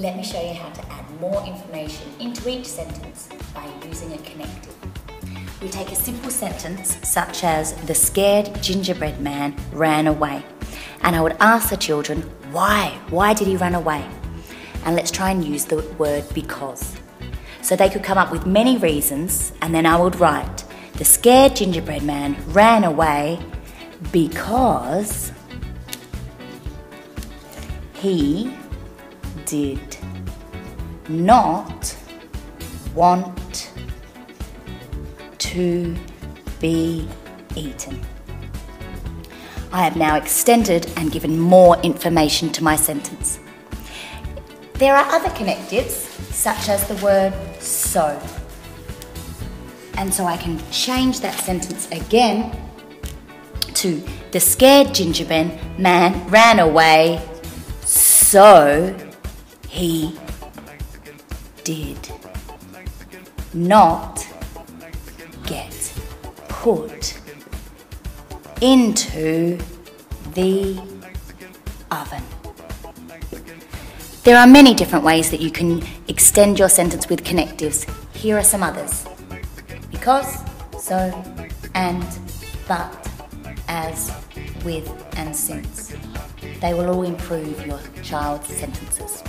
Let me show you how to add more information into each sentence by using a connective. We take a simple sentence such as, the scared gingerbread man ran away. And I would ask the children, why? Why did he run away? And let's try and use the word because. So they could come up with many reasons, and then I would write, the scared gingerbread man ran away because he did not want to be eaten. I have now extended and given more information to my sentence. There are other connectives, such as the word so. And so I can change that sentence again to the scared gingerbread man ran away, so he did not get put into the oven. There are many different ways that you can extend your sentence with connectives. Here are some others. Because, so, and, but, as, with, and since. They will all improve your child's sentences.